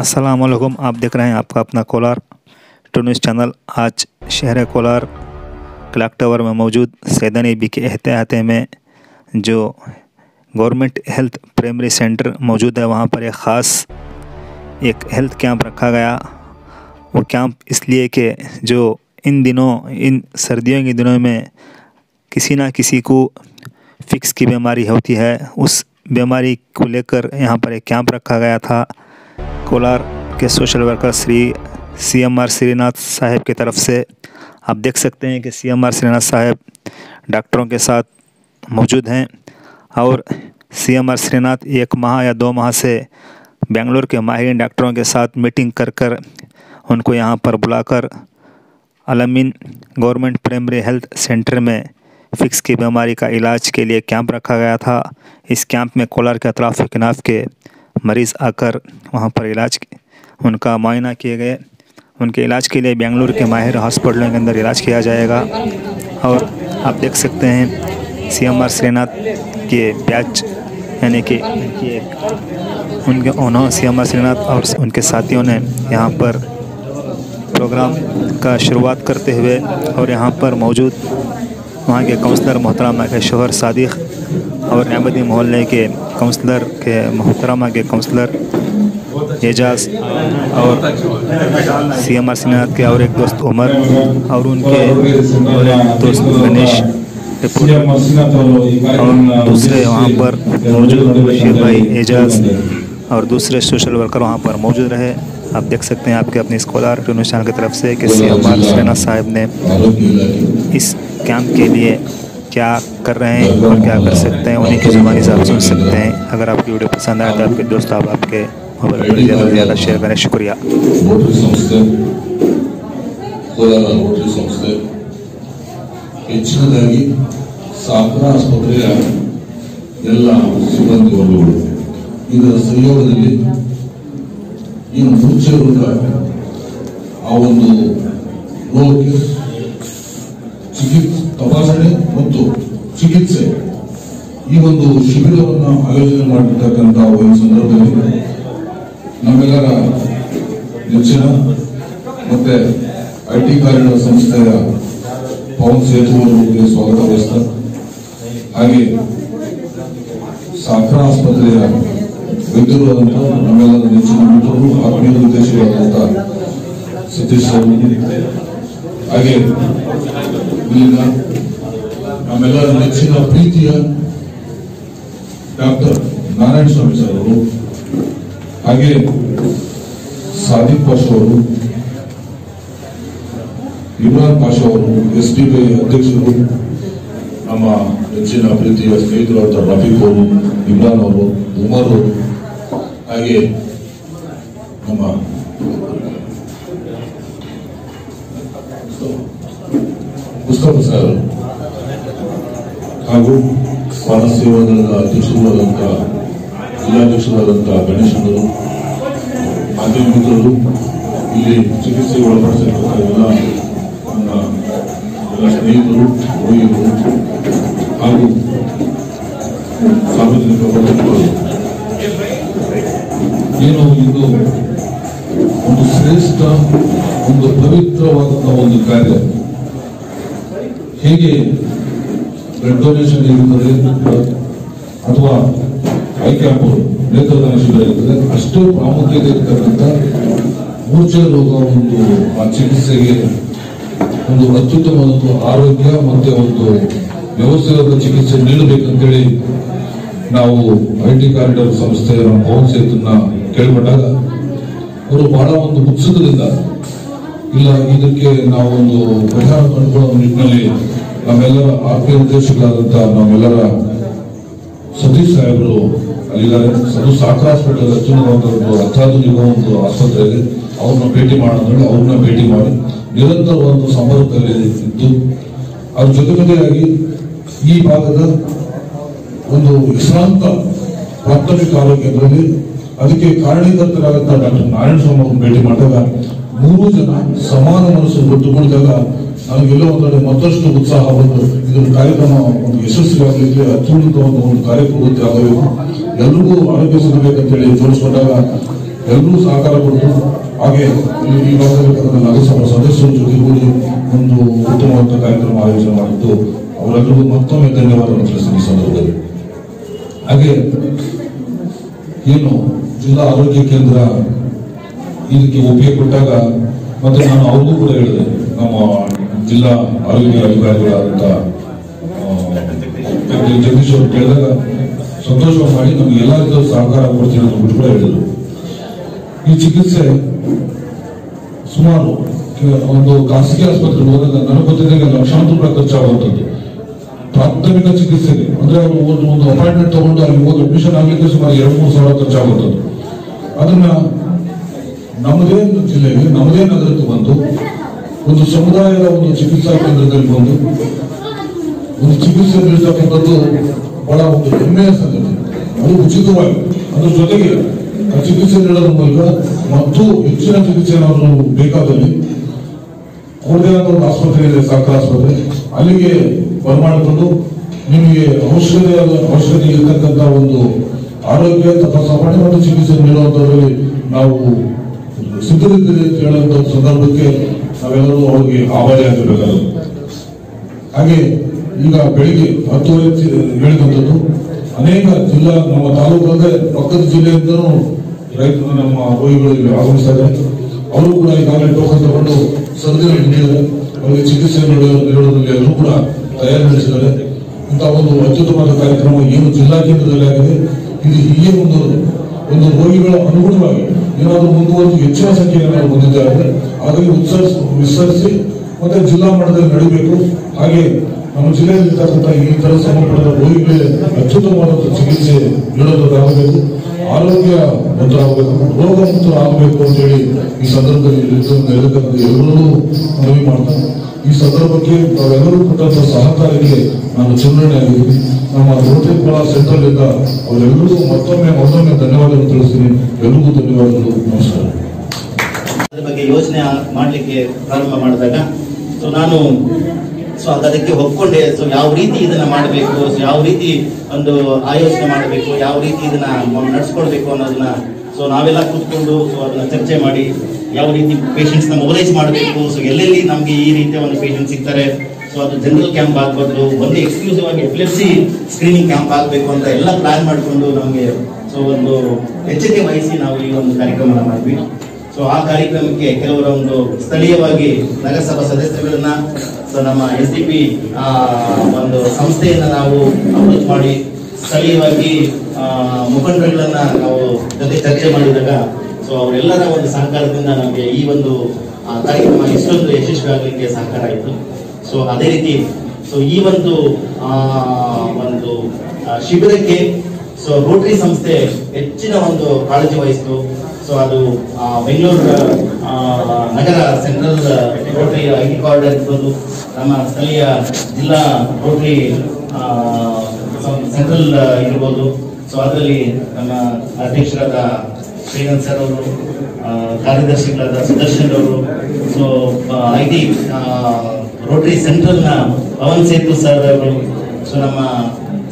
वालेकुम आप देख रहे हैं आपका अपना कोलार। टू न्यूज़ चैनल, आज शहर कोलार क्लाक टावर में मौजूद सैदानी बी के एहतियाते में जो गवर्नमेंट हेल्थ प्राइमरी सेंटर मौजूद है, वहाँ पर एक ख़ास एक हेल्थ कैंप रखा गया। वो कैंप इसलिए कि जो इन दिनों, इन सर्दियों के दिनों में किसी ना किसी को फिक्स की बीमारी होती है। उस बीमारी को लेकर यहाँ पर एक कैंप रखा गया था। कोलार के social worker Shri C M R Srinath साहब की तरफ़ से आप देख सकते हैं कि सी एम आर श्रीनाथ साहब डॉक्टरों के साथ मौजूद हैं और सी एम आर श्रीनाथ एक माह या दो माह से बेंगलोर के माहिर डॉक्टरों के साथ मीटिंग कर कर उनको यहाँ पर बुलाकर अलमिन गवर्नमेंट प्राइमरी हेल्थ सेंटर में फिक्स की बीमारी का इलाज के लिए कैंप रखा गया था। इस कैंप में कोलार के अतराफ़ किनाफ के मरीज़ आकर वहाँ पर इलाज उनका मुआयना किए गए। उनके इलाज के लिए बेंगलुरु के माहिर हॉस्पिटलों के अंदर इलाज किया जाएगा। और आप देख सकते हैं सी एम आर श्रीनाथ के बैच, यानी कि उनकी उन्होंने सी एम आर श्रीनाथ और उनके साथियों ने यहाँ पर प्रोग्राम का शुरुआत करते हुए और यहाँ पर मौजूद वहाँ के काउंसलर मोहतरमा के शोहर सादिक और अहमदी मोहल्ले के काउंसलर के मोहतरमा के काउंसलर एजाज और सी एम आर के और एक दोस्त उमर और उनके और एक दोस्त गणेश और दूसरे वहाँ पर मौजूद बशीर भाई एजाज और दूसरे सोशल वर्कर वहाँ पर मौजूद रहे। आप देख सकते हैं आपके अपने स्कॉलर यूनिशान की तरफ़ से कि सी एम आर साहब ने इस कैंप के लिए क्या कर रहे हैं और क्या कर सकते हैं उन्हीं की ज़ुबानी से आप सुन सकते हैं अगर आपकी वीडियो पसंद आए तो आपके दोस्त आप आपके मोबाइल पर ज़्यादा से ज़्यादा शेयर करें शुक्रिया ರೋಟರಿ ಸಂಸ್ಥೆ ಕೋಲಾರ ರೋಟರಿ ಸಂಸ್ಥೆ ಹೆಚ್ಚಿನದಾಗಿ ಸಾಕರ ಆಸ್ಪತ್ರೆಯ ಎಲ್ಲ ಸಿಬ್ಬಂದಿ ವರ್ಗಗಳು ಇದರ ಸಹಯೋಗದಲ್ಲಿ ಈ ಮೂರ್ಛೆರುಗಳ ಆ ಒಂದು ರೋಗಕ್ಕೆ ಚಿಕಿತ್ಸೆ ತಪಾಸಣೆ ಮತ್ತು ಚಿಕಿತ್ಸೆ. ಈ ಒಂದು ಶಿಬಿರವನ್ನು ಆಯೋಜನೆ ಮಾಡಿರ್ತಕ್ಕಂಥ ಒಂದು ಸಂದರ್ಭದಲ್ಲಿ ನಮ್ಮೆಲ್ಲರ ನೆಚ್ಚಿನ ಮತ್ತೆ ಐ ಟಿ ಕಾರಿಡಾರ್ ಸಂಸ್ಥೆಯ ಪವನ್ ಸೇತು ಅವರಿಗೆ ಸ್ವಾಗತ ವ್ಯವಸ್ಥೆ ಹಾಗೆ ಸಾಕ್ರಾ ಆಸ್ಪತ್ರೆಯ ವೈದ್ಯರು ಆದಂತ ನಮ್ಮೆಲ್ಲರ ನೆಚ್ಚಿನ ಮಿತ್ರರು ಆತ್ಮೀಯ ಉದ್ದೇಶಗಳಾದಂತ ಸತೀಶ್ ಅವರು ಹಾಗೆ ಇಲ್ಲಿನ ನಮ್ಮೆಲ್ಲರ ನೆಚ್ಚಿನ ಪ್ರೀತಿಯ ಡಾಕ್ಟರ್ ನಾರಾಯಣ ಸ್ವಾಮಿ ಸರ್ ಅವರು ಹಾಗೆ ಸಾದಿಕ್ ಪಾಷಾ ಅವರು ಇಮ್ರಾನ್ ಪಾಷಾ ಅವರು ಎಸ್ ಡಿ ಬಿ ಅಧ್ಯಕ್ಷರು ನಮ್ಮ ನೆಚ್ಚಿನ ಪ್ರೀತಿಯ ಸ್ನೇಹಿತರಾದ ರಫೀಕ್ ಅವರು ಇಮ್ರಾನ್ ಅವರು ಉಮರ್ ಅವರು ಹಾಗೆ ನಮ್ಮ ಮುಸ್ತಫಾ ಸರ್ ಹಾಗೂ ಮಾನವ ಅಧ್ಯಕ್ಷರಾದಂತಹ ಅಧ್ಯಕ್ಷರಾದಂಥ ಜಿಲ್ಲಾಧ್ಯಕ್ಷರಾದಂಥ ಗಣೇಶನವರು ಮಿತ್ರರು ಇಲ್ಲಿ ಚಿಕಿತ್ಸೆ ಒಳಪಡಿಸಿರ್ತಕ್ಕಂಥ ಎಲ್ಲ ನನ್ನ ಸ್ನೇಹಿತರು ರೋಗಿಗಳು ಹಾಗೂ ಸಾರ್ವಜನಿಕ ಬಂಧುಗಳು ಏನು ಇದು? ಒಂದು ಶ್ರೇಷ್ಠ, ಒಂದು ಪವಿತ್ರವಾದಂತಹ ಒಂದು ಕಾರ್ಯ. ಹೇಗೆ ಬ್ಲಡ್ ಡೊನೇಷನ್ ಇರುತ್ತದೆ, ಅಥವಾ ಐ ಕ್ಯಾಂಪ್ ನೇತ್ರದಾನ ಶಿಬಿರ ಇರ್ತದೆ ಅಷ್ಟೇ ಪ್ರಾಮುಖ್ಯತೆ ಇರ್ತಕ್ಕಂಥ ಮೂರ್ಛೆ ರೋಗ ಒಂದು, ಆ ಚಿಕಿತ್ಸೆಗೆ ಒಂದು ಅತ್ಯುತ್ತಮ ಒಂದು ಆರೋಗ್ಯ ಮತ್ತೆ ಒಂದು ವ್ಯವಸ್ಥಿತ ಚಿಕಿತ್ಸೆ ನೀಡಬೇಕಂತೇಳಿ ನಾವು ಐ ಟಿ ಕಾರಿಡಾರ್ ಸಂಸ್ಥೆಯ ಪವನ್ ಸೇತನ್ನ ಕೇಳ್ಪಟ್ಟಾಗ ಅವರು ಬಹಳ ಒಂದು ಉತ್ಸುಕದಿಂದ ಇಲ್ಲ, ಇದಕ್ಕೆ ನಾವು ಒಂದು ಪರಿಹಾರ ಕಂಡುಕೊಳ್ಳುವ ನಿಟ್ಟಿನಲ್ಲಿ ನಮ್ಮೆಲ್ಲರ ಆರ್ಥಿಕ ನಿರ್ದೇಶಕರಾದಂಥ ನಮ್ಮೆಲ್ಲರ ಸತೀಶ್ ಸಾಹೇಬರು ಅಲ್ಲಿದ್ದಾರೆ ಅದು ಸಾಕರ್ ಹಾಸ್ಪಿಟಲ್ ಒಂದು ಅತ್ಯಾಧುನಿಕ ಒಂದು ಆಸ್ಪತ್ರೆ ಇದೆ ಅವ್ರನ್ನ ಭೇಟಿ ಮಾಡೋದ್ರೆ ಅವ್ರನ್ನ ಭೇಟಿ ಮಾಡಿ ನಿರಂತರ ಒಂದು ಸಂಪರ್ಕದಲ್ಲಿ ಇದ್ದು ಅದ್ರ ಜೊತೆ ಜೊತೆಯಾಗಿ ಈ ಭಾಗದ ಒಂದು ವಿಶ್ರಾಂತ ಪ್ರಾಥಮಿಕ ಆರೋಗ್ಯ ಕೇಂದ್ರದಲ್ಲಿ ಅದಕ್ಕೆ ಕಾರಣೀಕರ್ತರಾದಂತಹ ಡಾಕ್ಟರ್ ನಾರಾಯಣ ಸ್ವಾಮಿ ಅವ್ರನ್ನ ಭೇಟಿ ಮಾಡಿದಾಗ ಮೂರು ಜನ ಸಮಾನ ಮನಸ್ಸು ಒಟ್ಟುಕೊಂಡಿದಾಗ ನನಗೆಲ್ಲೋ ಒಂದು ಕಡೆ ಮತ್ತಷ್ಟು ಉತ್ಸಾಹ ಬಂದು ಇದೊಂದು ಕಾರ್ಯಕ್ರಮ, ಒಂದು ಯಶಸ್ವಿಯಾಗಲಿಕ್ಕೆ ಅತ್ಯುನ್ನತ ಒಂದು ಒಂದು ಕಾರ್ಯಕ್ರಮ ಆಗಬೇಕು ಎಲ್ರಿಗೂ ಆರೋಗ್ಯ ಸಿಗಬೇಕಂತೇಳಿ ತೋರಿಸ್ಕೊಂಡಾಗ ಎಲ್ಲರೂ ಸಹಕಾರ ಕೊಟ್ಟು, ಹಾಗೆ ನಗರಸಭಾ ಸದಸ್ಯರ ಜೊತೆಗೂಡಿ ಒಂದು ಉತ್ತಮವಾದ ಕಾರ್ಯಕ್ರಮ ಆಯೋಜನೆ ಮಾಡಿದ್ದು, ಅವರೆಲ್ಲರಿಗೂ ಮತ್ತೊಮ್ಮೆ ಧನ್ಯವಾದವನ್ನು ತಿಳಿಸಿದ ಸಂದರ್ಭದಲ್ಲಿ. ಹಾಗೆ ಏನು ಜಿಲ್ಲಾ ಆರೋಗ್ಯ ಕೇಂದ್ರ ಇದಕ್ಕೆ ಒಪ್ಪಿಗೆ ಕೊಟ್ಟಾಗ ಮತ್ತೆ ನಾನು ಅವ್ರಿಗೂ ಕೂಡ ಹೇಳಿದೆ, ನಮ್ಮ ಜಿಲ್ಲಾ ಆರೋಗ್ಯ ಅಧಿಕಾರಿಗಳಾದಂಥ ಜಗದೀಶ್ ಅವರು ಕೇಳಿದಾಗ ಸಂತೋಷ ಮಾಡಿ ನಮ್ಗೆ ಎಲ್ಲರಿಗೂ ಸಹಕಾರ ಕೊಡ್ತೀನಿ ಅಂತ ಕೂಡ ಹೇಳಿದ್ರು. ಈ ಚಿಕಿತ್ಸೆ ಸುಮಾರು ಒಂದು ಖಾಸಗಿ ಆಸ್ಪತ್ರೆಗೆ ಹೋದಾಗ ನನಗೆ ಗೊತ್ತಿದ್ದಾಗ ಲಕ್ಷಾಂತರ ರೂಪಾಯಿ ಖರ್ಚಾಗುವಂಥದ್ದು. ಪ್ರಾಥಮಿಕ ಚಿಕಿತ್ಸೆಗೆ ಅಂದ್ರೆ ಅವರು ಒಂದು ಒಂದು ಅಪಾಯಿಂಟ್ಮೆಂಟ್ ತಗೊಂಡು ಅಲ್ಲಿ ಹೋಗಿ ಅಡ್ಮಿಷನ್ ಆಗಲಿಕ್ಕೆ ಸುಮಾರು ಎರಡು, ಮೂರು ಸಾವಿರ ಖರ್ಚಾಗುವಂಥದ್ದು. ಅದನ್ನ ನಮ್ಮದೇ ಜಿಲ್ಲೆಗೆ ನಮ್ಮದೇ ನಗರಕ್ಕೆ ಬಂದು ಒಂದು ಸಮುದಾಯದ ಒಂದು ಚಿಕಿತ್ಸಾ ಕೇಂದ್ರದಲ್ಲಿ ಬಂದು, ಒಂದು ಚಿಕಿತ್ಸೆ ನೀಡತಕ್ಕಂಥದ್ದು ಬಹಳ ಒಂದು ಹೆಮ್ಮೆಯ ಸಂಗತಿ. ಅದು ಉಚಿತವಾಗಿ, ಅದ್ರ ಜೊತೆಗೆ ಆ ಚಿಕಿತ್ಸೆ ನೀಡೋದ್ರ ಮೂಲಕ ಮತ್ತು ಹೆಚ್ಚಿನ ಚಿಕಿತ್ಸೆ ಏನಾದರೂ ಬೇಕಾದಲ್ಲಿ ಅವ್ರದೇ ಆದ ಒಂದು ಆಸ್ಪತ್ರೆ ಇದೆ, ಸರ್ಕಾರ ಆಸ್ಪತ್ರೆ. ಅಲ್ಲಿಗೆ ಬರಮಾಡಿಕೊಂಡು ನಿಮಗೆ ಔಷಧಿ ಔಷಧಿ ಇರತಕ್ಕಂಥ ಒಂದು ಆರೋಗ್ಯ ತಪಾಸಣೆ ಮತ್ತು ಚಿಕಿತ್ಸೆ ನೀಡುವಂಥದ್ರಲ್ಲಿ ನಾವು ಸಿದ್ಧರಿದ್ದೀರಿ ಅಂತ ಹೇಳುವಂಥ ಸಂದರ್ಭಕ್ಕೆ ನಾವೆಲ್ಲರೂ ಅವ್ರಿಗೆ ಆಭಾರಿ ಆಗಿರಬೇಕಾಗುತ್ತೆ ಹಾಗೆ ಈಗ ಬೆಳಿಗ್ಗೆ ಹತ್ತುವರೆ ಹೇಳಿದಂಥದ್ದು, ಅನೇಕ ಜಿಲ್ಲಾ, ನಮ್ಮ ತಾಲೂಕು ಅಂದ್ರೆ ಪಕ್ಕದ ಜಿಲ್ಲೆಯಿಂದನೂ ರೈತರು ನಮ್ಮ ರೋಗಿಗಳು ಆಗಮಿಸ್ತಾ ಅವರು ಕೂಡ ಈಗಾಗಲೇ ಟೋಕನ್ ತಗೊಂಡು ಸರ್ಜರಿ ನೀಡಿದ್ದಾರೆ ಅವರಿಗೆ ಚಿಕಿತ್ಸೆ ನೀಡೋ- ಅವರು ಕೂಡ ತಯಾರಿ ನಡೆಸಿದ್ದಾರೆ ಇಂಥ ಒಂದು ಅತ್ಯುತ್ತಮವಾದ ಕಾರ್ಯಕ್ರಮ ಏನು ಜಿಲ್ಲಾ ಕೇಂದ್ರದಲ್ಲಿ ಆಗಿದೆ. ಇದು ಹೀಗೆ ಒಂದು ಒಂದು ರೋಗಿಗಳ ಅನುಗುಣವಾಗಿ ಏನಾದರೂ ಮುಂದುವರೆದು ಹೆಚ್ಚಿನ ಸಂಖ್ಯೆಯನ್ನು ನಾವು ಹೊಂದಿದ್ದಾರೆ ಅದರಲ್ಲಿ ಉತ್ಸರಿಸಿ ವಿಸ್ತರಿಸಿ, ಮತ್ತೆ ಜಿಲ್ಲಾ ಮಟ್ಟದಲ್ಲಿ ನಡೀಬೇಕು. ಹಾಗೆ ನಮ್ಮ ಜಿಲ್ಲೆಯಲ್ಲಿ ಈ ತರ ಸಂಬಂಧಪಟ್ಟ ರೋಗಿಗಳಿಗೆ ಅತ್ಯುತ್ತಮವಾದ ಚಿಕಿತ್ಸೆ ನೀಡೋದಾಗಬೇಕು ಆರೋಗ್ಯ ಆಗಬೇಕು ರೋಗ ಮುಕ್ತರಾಗಬೇಕು ಅಂತ ಹೇಳಿ ಈ ಸಂದರ್ಭದಲ್ಲಿ ಎಲ್ಲರೂ ಮನವಿ ಮಾಡ್ತಾರೆ. ಈ ಸಂದರ್ಭಕ್ಕೆ ತಾವೆಲ್ಲರೂ ಕೊಟ್ಟಂತಹ ಸಹಕಾರಕ್ಕೆ ನಾನು ಚುನಾವಣೆ ಆಗಿದ್ದೀನಿ. ನಮ್ಮ ರೋಟರಿ ಕೋಲ ಸೆಂಟ್ರಲ್ ಇಂದ ಅವರೆಲ್ಲರಿಗೂ ಮತ್ತೊಮ್ಮೆ ಮತ್ತೊಮ್ಮೆ ಧನ್ಯವಾದಗಳು ತಿಳಿಸ್ತೀನಿ. ಎಲ್ಲರಿಗೂ ಧನ್ಯವಾದಗಳು. ನಮಸ್ಕಾರ. ಬಗ್ಗೆ ಯೋಚನೆ ಮಾಡಲಿಕ್ಕೆ ಪ್ರಾರಂಭ ಮಾಡಿದಾಗ, ಸೊ ನಾನು ಸೊ ಅದಕ್ಕೆ ಒಪ್ಕೊಂಡೆ ಸೊ ಯಾವ ರೀತಿ ಇದನ್ನ ಮಾಡಬೇಕು ಸೊ ಯಾವ ರೀತಿ ಒಂದು ಆಯೋಜನೆ ಮಾಡಬೇಕು, ಯಾವ ರೀತಿ ಇದನ್ನ ನಡ್ಸ್ಕೊಳ್ಬೇಕು ಅನ್ನೋದನ್ನ ಸೊ ನಾವೆಲ್ಲ ಕೂತ್ಕೊಂಡು ಸೊ ಅದನ್ನ ಚರ್ಚೆ ಮಾಡಿ, ಯಾವ ರೀತಿ ಪೇಷಂಟ್ಸ್ನ ಮೊಬಲೈಸ್ ಮಾಡಬೇಕು ಸೊ ಎಲ್ಲೆಲ್ಲಿ ನಮ್ಗೆ ಈ ರೀತಿಯ ಒಂದು ಪೇಷಂಟ್ ಸಿಗ್ತಾರೆ ಸೊ ಅದು ಜನರಲ್ ಕ್ಯಾಂಪ್ ಆಗ್ಬಾರ್ದು, ಒಂದು ಎಕ್ಸ್ಕ್ಲೂಸಿವ್ ಆಗಿ ಎಪಿಲೆಪ್ಸಿ ಸ್ಕ್ರೀನಿಂಗ್ ಕ್ಯಾಂಪ್ ಆಗಬೇಕು ಅಂತ ಎಲ್ಲ ಪ್ಲಾನ್ ಮಾಡಿಕೊಂಡು ನಮಗೆ ಸೊ ಒಂದು ಎಚ್ಚರಿಕೆ ವಹಿಸಿ ನಾವು ಈ ಒಂದು ಕಾರ್ಯಕ್ರಮ ಮಾಡಿದ್ವಿ ಸೊ ಆ ಕಾರ್ಯಕ್ರಮಕ್ಕೆ ಕೆಲವರ ಒಂದು ಸ್ಥಳೀಯವಾಗಿ ನಗರಸಭಾ ಸದಸ್ಯರುಗಳನ್ನ ನಮ್ಮ ಎಸ್ ಡಿ ಪಿ ಒಂದು ಸಂಸ್ಥೆಯನ್ನು ನಾವು ಅಪ್ರೋಚ್ ಮಾಡಿ, ಸ್ಥಳೀಯವಾಗಿ ಮುಖಂಡರುಗಳನ್ನ ನಾವು ಜೊತೆ ಚರ್ಚೆ ಮಾಡಿದಾಗ ಸೊ ಅವರೆಲ್ಲರ ಒಂದು ಸಹಕಾರದಿಂದ ನಮಗೆ ಈ ಒಂದು ಕಾರ್ಯಕ್ರಮ ಇಷ್ಟೊಂದು ಯಶಸ್ವಿ ಆಗಲಿಕ್ಕೆ ಸಹಕಾರ ಆಯಿತು. ಸೊ ಅದೇ ರೀತಿ ಸೊ ಈ ಒಂದು ಒಂದು ಶಿಬಿರಕ್ಕೆ ಸೊ ರೋಟರಿ ಸಂಸ್ಥೆ ಹೆಚ್ಚಿನ ಒಂದು ಕಾಳಜಿ ವಹಿಸಿತು. ಸೊ ಅದು ಬೆಂಗಳೂರು ನಗರ ಸೆಂಟ್ರಲ್ ರೋಟರಿ ಐ ಕಾರ್ಡ್ ಇರ್ಬೋದು. ನಮ್ಮ ಸ್ಥಳೀಯ ಜಿಲ್ಲಾ ರೋಟರಿ ಸೆಂಟ್ರಲ್ ಇರ್ಬೋದು. ಸೊ ಅದರಲ್ಲಿ ನಮ್ಮ ಅಧ್ಯಕ್ಷರಾದ ಶ್ರೀಕಾಂತ್ ಸರ್ ಅವರು ಕಾರ್ಯದರ್ಶಿಗಳಾದ ಸುದರ್ಶನ್ ಅವರು ಸೊ ಐ ಟಿ ರೋಟರಿ ಸೆಂಟ್ರಲ್ನ ಪವನ್ ಸೇತು ಸರ್ ಅವರು ಸೊ ನಮ್ಮ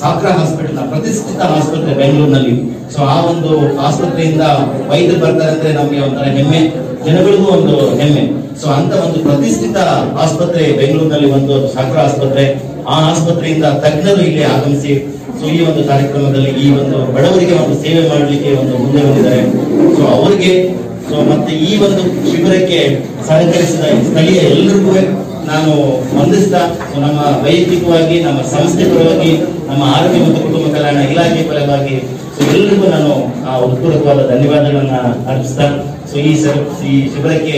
ಸಾಕ್ರಾ ಹಾಸ್ಪಿಟಲ್, ಪ್ರತಿಷ್ಠಿತ ಆಸ್ಪತ್ರೆ ಬೆಂಗಳೂರಿನಲ್ಲಿ. ಸೊ ಆ ಒಂದು ಆಸ್ಪತ್ರೆಯಿಂದ ವೈದ್ಯರು ಬರ್ತಾರೆ ಅಂದ್ರೆ ನಮಗೆ ಒಂಥರ ಹೆಮ್ಮೆ. ಜನಗಳಿಗೂ ಒಂದು ಹೆಮ್ಮೆ. ಸೊ ಅಂತ ಒಂದು ಪ್ರತಿಷ್ಠಿತ ಆಸ್ಪತ್ರೆ ಬೆಂಗಳೂರಿನಲ್ಲಿ ಒಂದು ಸಾಕ್ರ ಆಸ್ಪತ್ರೆ. ಆ ಆಸ್ಪತ್ರೆಯಿಂದ ತಜ್ಞರು ಇಲ್ಲಿ ಆಗಮಿಸಿ, ಸೊ, ಈ ಒಂದು ಕಾರ್ಯಕ್ರಮದಲ್ಲಿ ಈ ಒಂದು ಬಡವರಿಗೆ ಒಂದು ಸೇವೆ ಮಾಡಲಿಕ್ಕೆ ಒಂದು ಮುಂದೆ ಬಂದಿದ್ದಾರೆ. ಸೊ ಅವರಿಗೆ ಸೊ ಮತ್ತೆ ಈ ಒಂದು ಶಿಬಿರಕ್ಕೆ ಸಹಕರಿಸಿದ ಸ್ಥಳೀಯ ಎಲ್ಲರಿಗೂ ನಾನು ವಂದಿಸ್ತಾ ಸೊ ನಮ್ಮ ವೈಯಕ್ತಿಕವಾಗಿ ನಮ್ಮ ಸಂಸ್ಥೆ ಪರವಾಗಿ ನಮ್ಮ ಆರೋಗ್ಯ ಮತ್ತು ಕುಟುಂಬ ಕಲ್ಯಾಣ ಇಲಾಖೆ ಪರವಾಗಿ ಸೊ ಎಲ್ಲರಿಗೂ ನಾನು ಆ ಉತ್ಪೂರ್ವಕವಾದ ಧನ್ಯವಾದಗಳನ್ನ ಅರ್ಪಿಸ್ತಾ ಸೊ ಈ ಸರ್ ಈ ಶಿಬಿರಕ್ಕೆ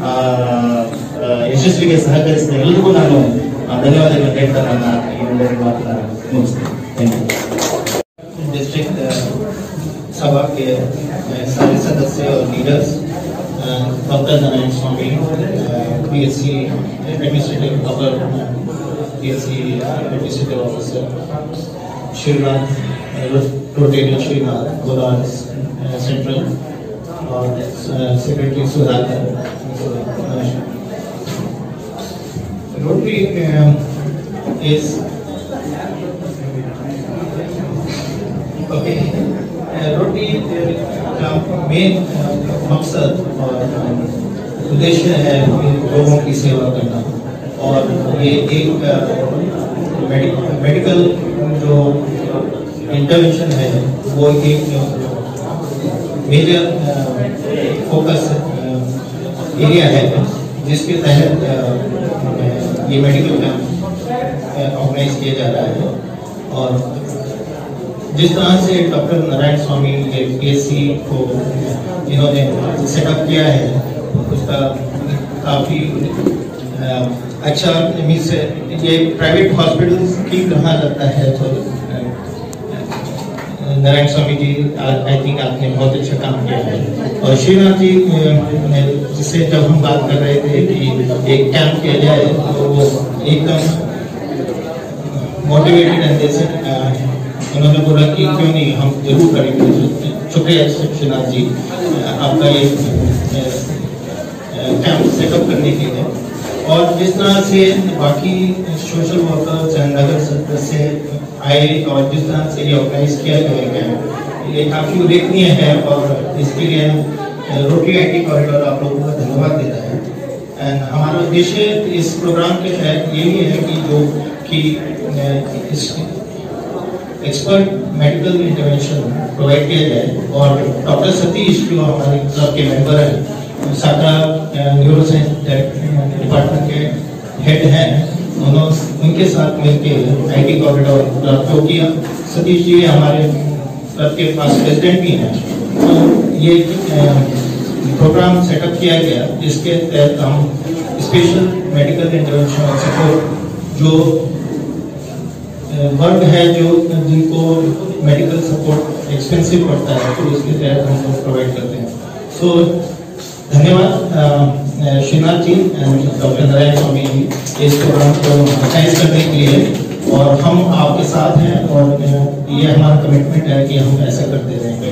ಆ, ಆ, ಯಶಸ್ವಿಗೆ ಸಹಕರಿಸಿದ ಎಲ್ಲರಿಗೂ ನಾನು ಆ, ಧನ್ಯವಾದಗಳನ್ನು ಹೇಳ್ತಾ ನನ್ನ ಈ ಒಂದೆರಡು ಮಾತನ್ನ ಮುಗಿಸ್ತೇನೆ ಥ್ಯಾಂಕ್ ಯು डिस्ट्रिक्ट सभा के अ, सारे सदस्य और लीडर्स डॉक्टर नारायण स्वामी PSC administrative cover, PSC administrative officer, Srinath, Rotarian Srinath, Kolar uh, Central, और secretary Sudhakar rotary is okay rotary का मेन मकसद और उद्देश्य है लोगों की सेवा करना। और ये एक मेडिकल जो इंटरवेंशन है, वो एक, मेजर फोकस एरिया है, जिसके तहत ये मेडिकल कैंप ऑर्गेनाइज किया जा रहा है। और जिस तरह से डॉक्टर नारायण स्वामी पीएससी को इन्होंने सेटअप किया है उसका काफ़ी अ, अच्छा मीन्स ये प्राइवेट हॉस्पिटल की तरह लगता है तो नारायण स्वामी जी आई थिंक आपने बहुत अच्छा काम किया है। और श्रीनाथ जी जिससे जब हम बात कर रहे थे कि एक कैंप किया जाए तो वो एकदम मोटिवेटेड रहते से उन्होंने बोला कि क्यों नहीं हम ज़रूर करेंगे। शुक्रिया श्रीनाथ जी आपका ये कैंप सेटअप करने के लिए। और जिस तरह से बाकी सोशल वर्कर्स एंड नगर सदस्य आए और जिस तरह से ये ऑर्गेनाइज किया गया कैंप ये काफ़ी उल्लेखनीय है और इसके लिए रोटरी आई कॉरिडोर आप लोगों का धन्यवाद देता है। एंड हमारा उद्देश्य इस प्रोग्राम के तहत यही है कि जो कि एक्सपर्ट मेडिकल इंटरवेंशन प्रोवाइड किया जाए और डॉक्टर सतीश जो हमारे क्लब के मेंबर हैं साटा न्यूरो डिपार्टमेंट के हेड हैं। उन्होंने उनके साथ मिलकर आईटी कॉरिडोर प्राप्त जो कि सतीश जी हमारे क्लब के पास प्रेसिडेंट भी हैं। तो ये प्रोग्राम सेटअप किया गया। जिसके तहत हम स्पेशल मेडिकल इंटरवेंशन सपोर्ट जो वर्ग है, जो जिनको मेडिकल सपोर्ट एक्सपेंसिव पड़ता है तो उसके तहत हम लोग प्रोवाइड करते हैं। सो धन्यवाद श्रीनाथ जी डॉक्टर नारायण स्वामी जी, इस प्रोग्राम को ऑर्गेनाइज करने के लिए और हम आपके साथ हैं और ये हमारा कमिटमेंट है कि हम ऐसा करते रहेंगे।